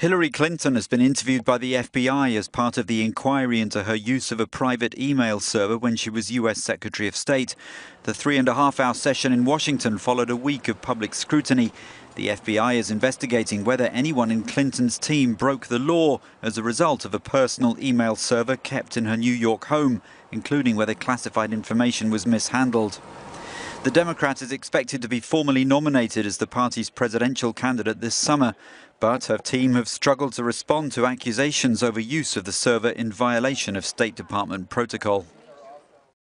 Hillary Clinton has been interviewed by the FBI as part of the inquiry into her use of a private email server when she was US Secretary of State. The three and a half hour session in Washington followed a week of public scrutiny. The FBI is investigating whether anyone in Clinton's team broke the law as a result of a personal email server kept in her New York home, including whether classified information was mishandled. The Democrat is expected to be formally nominated as the party's presidential candidate this summer, but her team have struggled to respond to accusations over use of the server in violation of State Department protocol.